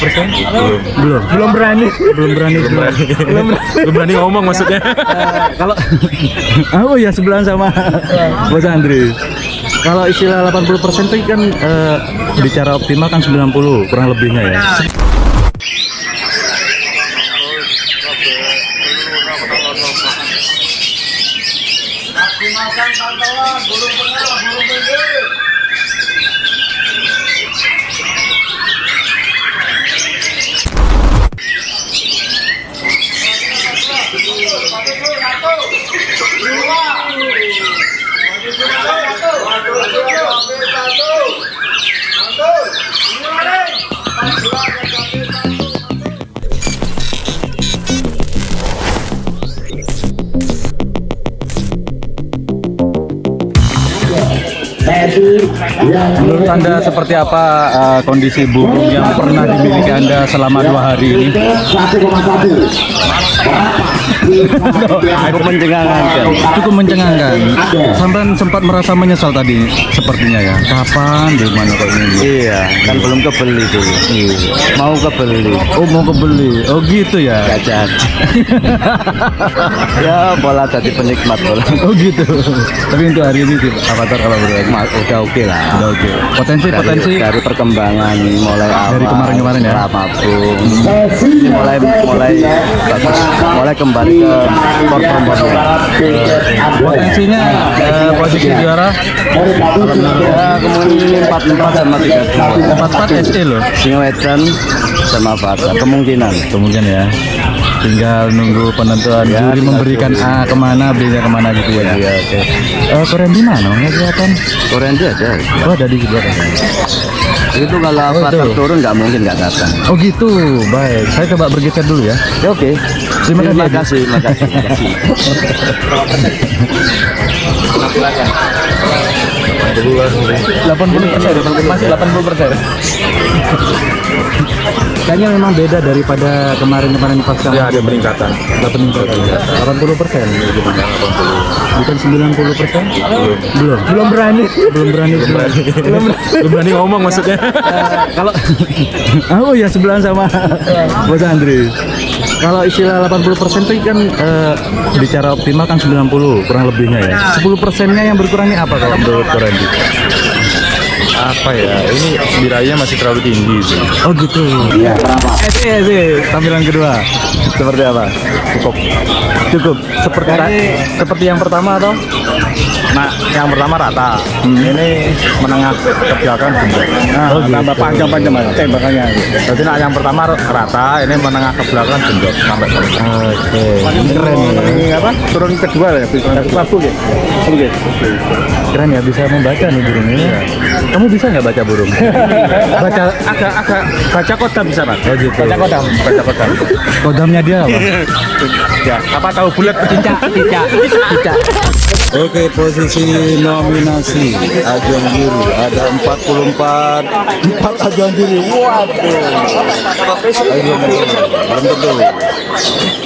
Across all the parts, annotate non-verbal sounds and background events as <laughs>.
persen? Belum. Belum. Belum berani. Belum berani. Belum berani. Belum berani. Belum berani ngomong maksudnya. Eh, kalau oh ya sebelahan sama Bos Andri. Kalau istilah 80% itu kan eh, bicara optimal kan 90 kurang lebihnya ya. Menurut Anda seperti apa eh, kondisi burung yang pernah dimiliki Anda selama dua hari ini? Cukup mencengangkan. Cukup mencengangkan. Sampai sempat merasa menyesal tadi sepertinya ya. Kapan di mana kok ini? Iya, kan belum kebeli dulu. Mau kebeli. Oh mau kebeli. Oh gitu ya. Gak <laughs> jadi. ya bola jadi penikmat bola. Oh gitu. Tapi untuk hari ini sih Avatar kalau berarti Udah oke udah oke. Potensi Dari, potensi. dari perkembangan mulai awal Dari kemarin-kemarin ya? Ramabung ini mulai mulai bagus mulai kembali ke performanya potensinya eh, posisi juara? Ya kemungkinan empat empat sama tiga dua. Empat empat SE loh. Singoedan sama Batak kemungkinan. Kemungkinan ya. Tinggal nunggu penentuan Ya, juri memberikan tunggu. A ke mana, B-nya ke mana gitu ya. Iya, oke. Eh, Korean di mana? Nggak kelihatan. Korean dia aja Oh ada di belakang. itu kalau Oh, tuh. turun nggak mungkin nggak datang Oh gitu, baik. Saya coba bergeser dulu ya. ya oke Terima kasih. terima kasih terima kasih, terima kasih. 80 persen, masih 80 persen. Kayaknya memang beda daripada kemarin-kemarin pas Ya ada peningkatan. 80 persen. Bukan 90 persen? Belum. Belum. Belum berani. Belum berani. Belum berani. Belum berani. Belum berani ngomong maksudnya. Kalau oh ya sebelahan sama Bos Andri. Kalau istilah 80% itu kan eh, bicara optimal kan 90 kurang lebihnya ya. 10 persennya yang berkurang ini apa kalau menurut Korendi? Apa ya? Ini biranya masih terlalu tinggi sih. Oh gitu. Iya. Eh sih, tampilan kedua seperti apa? Cukup. Cukup. Seperti seperti yang pertama atau? Nah, yang pertama rata. Ini menengah ke belakang bundar. Ah, oh, tambah panjang-panjang mas tembakannya. Jadi nah yang pertama rata, ini menengah ke belakang bundar sampai ke Oke. Ini keren ya. Ini apa? Turun kedua ya, labu ya. Oke. Keren ya bisa membaca nih burung ini. Kamu bisa nggak baca burung? <laughs> baca Agak agak baca kodam bisa mas. Oh gitu. Baca kodam, baca kodam. kodamnya dia apa? ya, apa tahu bulat? Cicak, cicak, cicak. Oke, posisi nominasi ajang juri ada 44 4 ajang juri. Waduh. Belum tentu.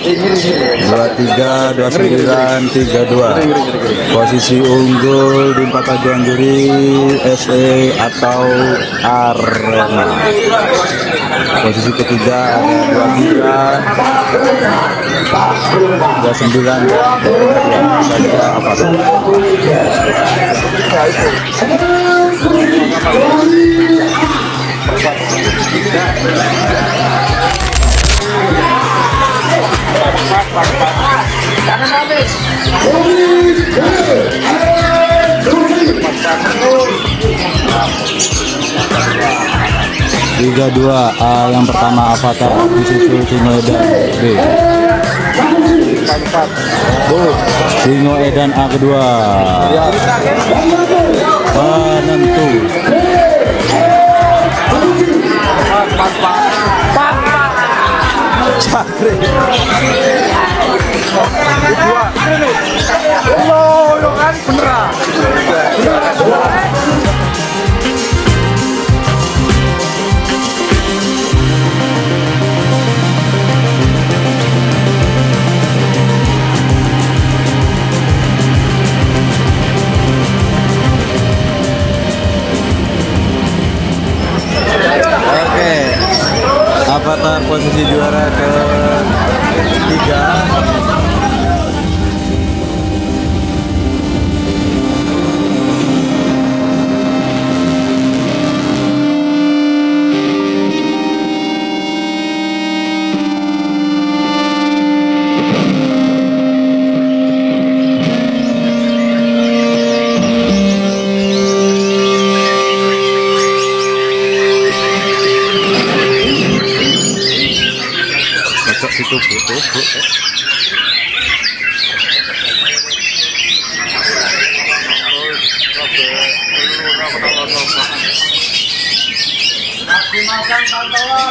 23 29 32. Posisi unggul di 4 ajang juri SE atau Arena. Posisi ketiga ada 23 29 saja apa Tiga dua A yang pertama Avatar disusul Singo Edan B. Singo Edan A kedua. Penentu. Oke. Akan membawa.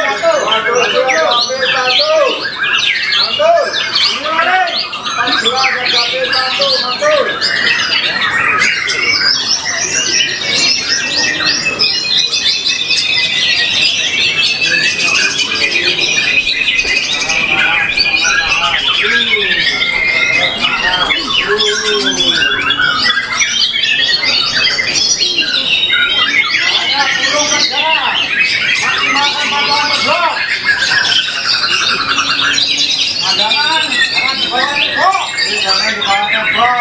Karena.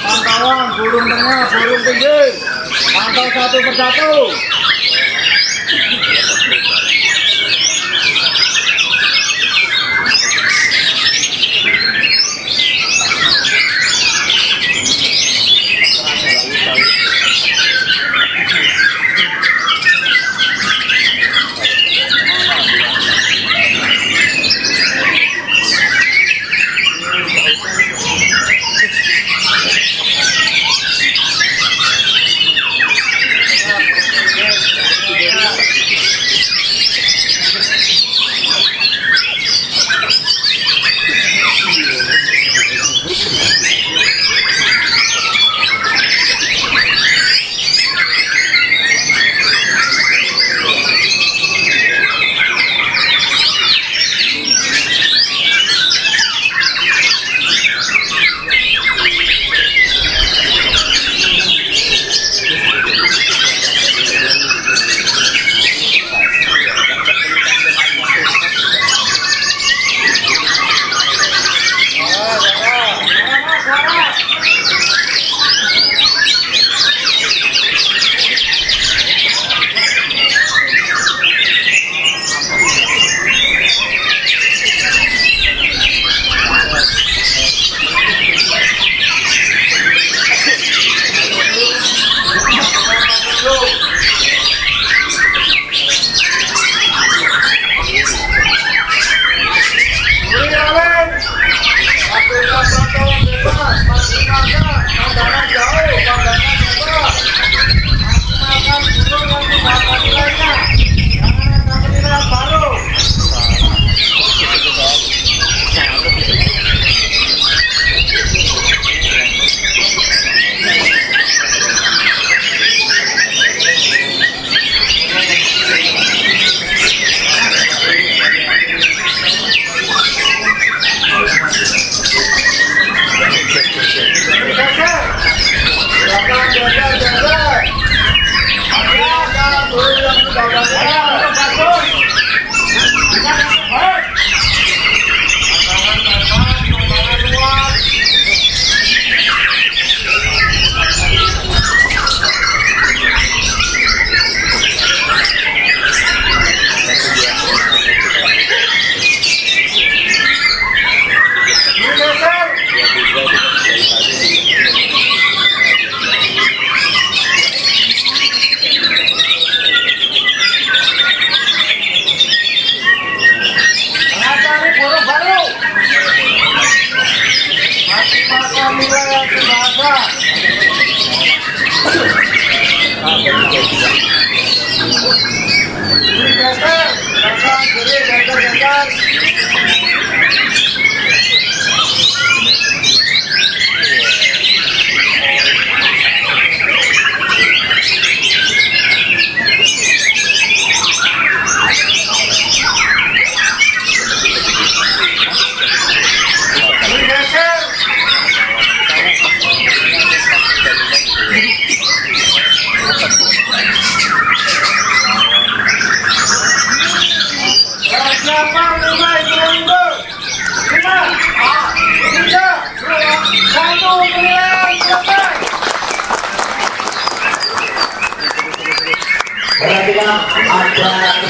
pantauan burung tengah, burung pinggir. Pantau satu persatu.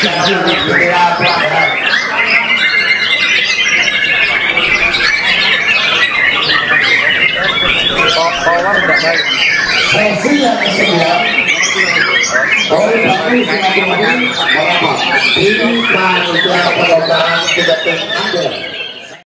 Power tidak baik. Presi yang kedua. Oleh kami semakin banyak. Ini panitia perlombaan tidak terangkat.